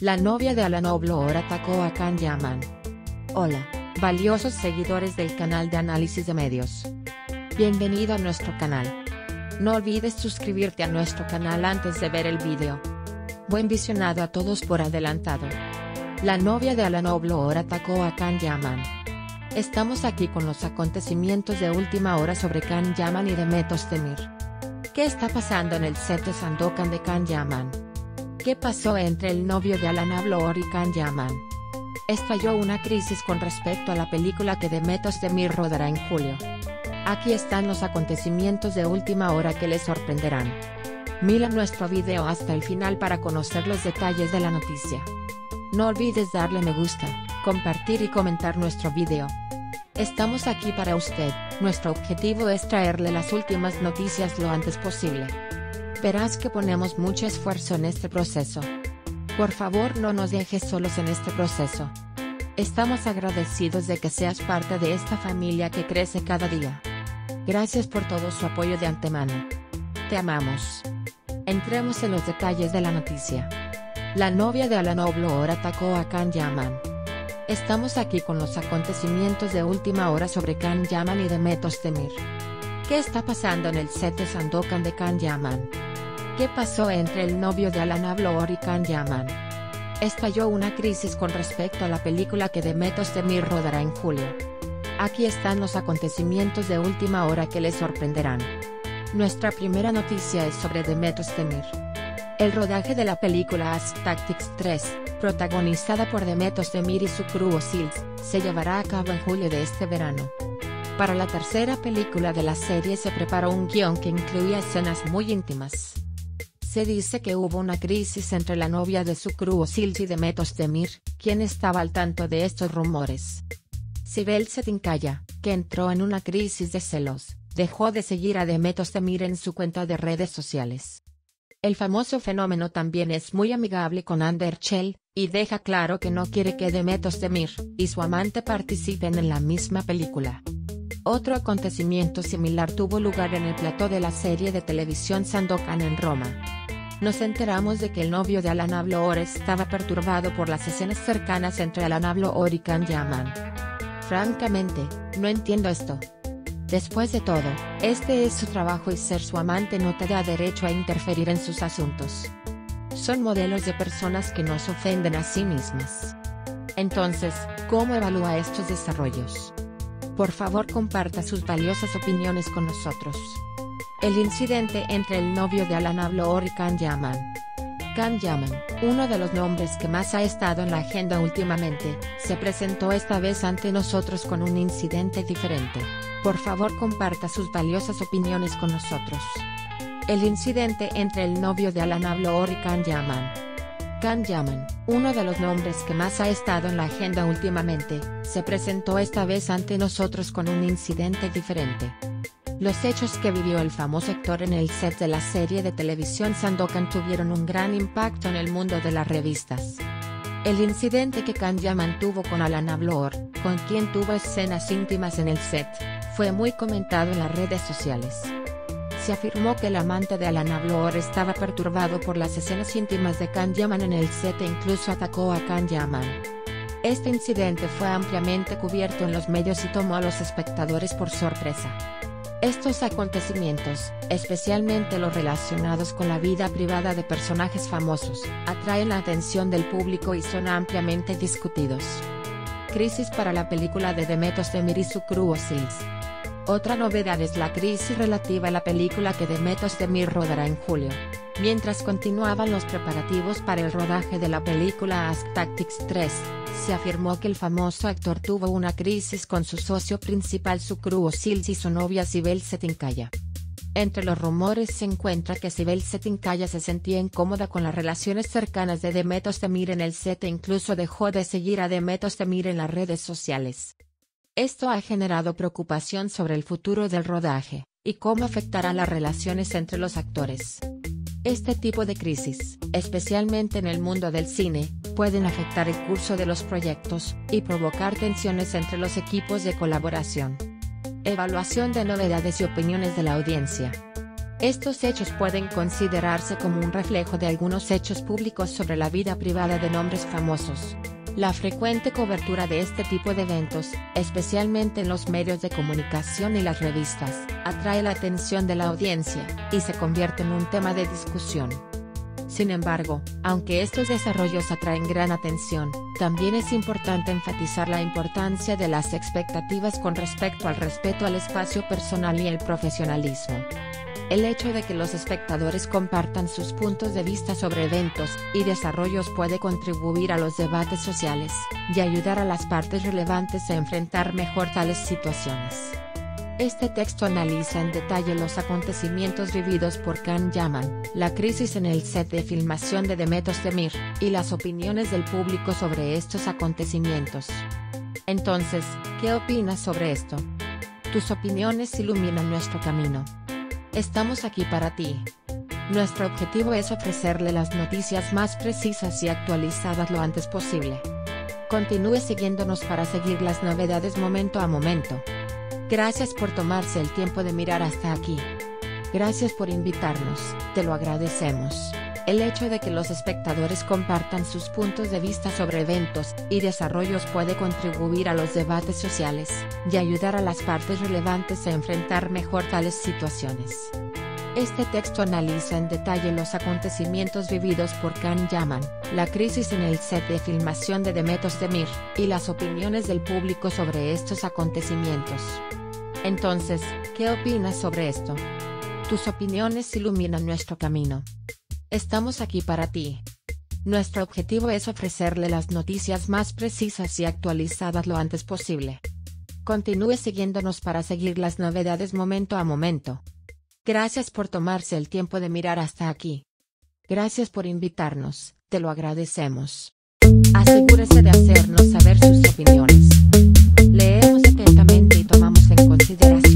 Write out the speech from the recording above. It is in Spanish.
La novia de Alan Oblor atacó a Can Yaman. Hola, valiosos seguidores del canal de análisis de medios. Bienvenido a nuestro canal. No olvides suscribirte a nuestro canal antes de ver el vídeo. Buen visionado a todos por adelantado. La novia de Alan Oblor atacó a Can Yaman. Estamos aquí con los acontecimientos de última hora sobre Can Yaman y Demet Özdemir. ¿Qué está pasando en el set de Sandokan de Can Yaman? ¿Qué pasó entre el novio de Alan Oblor y Can Yaman? Estalló una crisis con respecto a la película que Demet Özdemir rodará en julio. Aquí están los acontecimientos de última hora que les sorprenderán. Mira nuestro video hasta el final para conocer los detalles de la noticia. No olvides darle me gusta, compartir y comentar nuestro video. Estamos aquí para usted, nuestro objetivo es traerle las últimas noticias lo antes posible. Verás que ponemos mucho esfuerzo en este proceso. Por favor no nos dejes solos en este proceso. Estamos agradecidos de que seas parte de esta familia que crece cada día. Gracias por todo su apoyo de antemano. Te amamos. Entremos en los detalles de la noticia. La novia de Alan Oblor atacó a Can Yaman. Estamos aquí con los acontecimientos de última hora sobre Can Yaman y Demet Özdemir. ¿Qué está pasando en el set de Sandokan de Can Yaman? ¿Qué pasó entre el novio de Alan Oblor y Can Yaman? Estalló una crisis con respecto a la película que Demet Özdemir rodará en julio. Aquí están los acontecimientos de última hora que les sorprenderán. Nuestra primera noticia es sobre Demet Özdemir. El rodaje de la película Ask Tactics 3, protagonizada por Demet Özdemir y su crew Seals, se llevará a cabo en julio de este verano. Para la tercera película de la serie se preparó un guion que incluía escenas muy íntimas. Se dice que hubo una crisis entre la novia de su crew Seals y Demet Özdemir, quien estaba al tanto de estos rumores. Sibel Setinkaya, que entró en una crisis de celos, dejó de seguir a Demet Özdemir en su cuenta de redes sociales. El famoso fenómeno también es muy amigable con Ander Chell, y deja claro que no quiere que Demet Özdemir y su amante participen en la misma película. Otro acontecimiento similar tuvo lugar en el plató de la serie de televisión Sandokan en Roma. Nos enteramos de que el novio de Alan Oblor estaba perturbado por las escenas cercanas entre Alan Oblor y Can Yaman. Francamente, no entiendo esto. Después de todo, este es su trabajo y ser su amante no te da derecho a interferir en sus asuntos. Son modelos de personas que no se ofenden a sí mismas. Entonces, ¿cómo evalúa estos desarrollos? Por favor comparta sus valiosas opiniones con nosotros. El incidente entre el novio de Alan Oblor y Can Yaman. Can Yaman, uno de los nombres que más ha estado en la agenda últimamente, se presentó esta vez ante nosotros con un incidente diferente. Por favor comparta sus valiosas opiniones con nosotros. El incidente entre el novio de Alan Oblor y Can Yaman. Can Yaman, uno de los nombres que más ha estado en la agenda últimamente, se presentó esta vez ante nosotros con un incidente diferente. Los hechos que vivió el famoso actor en el set de la serie de televisión Sandokan tuvieron un gran impacto en el mundo de las revistas. El incidente que Can Yaman tuvo con Alan Oblor, con quien tuvo escenas íntimas en el set, fue muy comentado en las redes sociales. Se afirmó que el amante de Alan Oblor estaba perturbado por las escenas íntimas de Can Yaman en el set e incluso atacó a Can Yaman. Este incidente fue ampliamente cubierto en los medios y tomó a los espectadores por sorpresa. Estos acontecimientos, especialmente los relacionados con la vida privada de personajes famosos, atraen la atención del público y son ampliamente discutidos. Crisis para la película de Demet Özdemir y su crew Seals. Otra novedad es la crisis relativa a la película que Demet Özdemir rodará en julio. Mientras continuaban los preparativos para el rodaje de la película Ask Tactics 3, se afirmó que el famoso actor tuvo una crisis con su socio principal su crew Seals y su novia Sibel Setinkaya. Entre los rumores se encuentra que Sibel Setinkaya se sentía incómoda con las relaciones cercanas de Demet Özdemir en el set e incluso dejó de seguir a Demet Özdemir en las redes sociales. Esto ha generado preocupación sobre el futuro del rodaje, y cómo afectará las relaciones entre los actores. Este tipo de crisis, especialmente en el mundo del cine, pueden afectar el curso de los proyectos, y provocar tensiones entre los equipos de colaboración. Evaluación de novedades y opiniones de la audiencia. Estos hechos pueden considerarse como un reflejo de algunos hechos públicos sobre la vida privada de nombres famosos. La frecuente cobertura de este tipo de eventos, especialmente en los medios de comunicación y las revistas, atrae la atención de la audiencia, y se convierte en un tema de discusión. Sin embargo, aunque estos desarrollos atraen gran atención, también es importante enfatizar la importancia de las expectativas con respecto al respeto al espacio personal y el profesionalismo. El hecho de que los espectadores compartan sus puntos de vista sobre eventos y desarrollos puede contribuir a los debates sociales, y ayudar a las partes relevantes a enfrentar mejor tales situaciones. Este texto analiza en detalle los acontecimientos vividos por Can Yaman, la crisis en el set de filmación de Demetos Temir, y las opiniones del público sobre estos acontecimientos. Entonces, ¿qué opinas sobre esto? Tus opiniones iluminan nuestro camino. Estamos aquí para ti. Nuestro objetivo es ofrecerle las noticias más precisas y actualizadas lo antes posible. Continúe siguiéndonos para seguir las novedades momento a momento. Gracias por tomarse el tiempo de mirar hasta aquí. Gracias por invitarnos, te lo agradecemos. El hecho de que los espectadores compartan sus puntos de vista sobre eventos y desarrollos puede contribuir a los debates sociales, y ayudar a las partes relevantes a enfrentar mejor tales situaciones. Este texto analiza en detalle los acontecimientos vividos por Can Yaman, la crisis en el set de filmación de Demetos Demir, y las opiniones del público sobre estos acontecimientos. Entonces, ¿qué opinas sobre esto? Tus opiniones iluminan nuestro camino. Estamos aquí para ti. Nuestro objetivo es ofrecerle las noticias más precisas y actualizadas lo antes posible. Continúe siguiéndonos para seguir las novedades momento a momento. Gracias por tomarse el tiempo de mirar hasta aquí. Gracias por invitarnos, te lo agradecemos. Asegúrese de hacernos saber sus opiniones. Leemos atentamente y tomamos en consideración.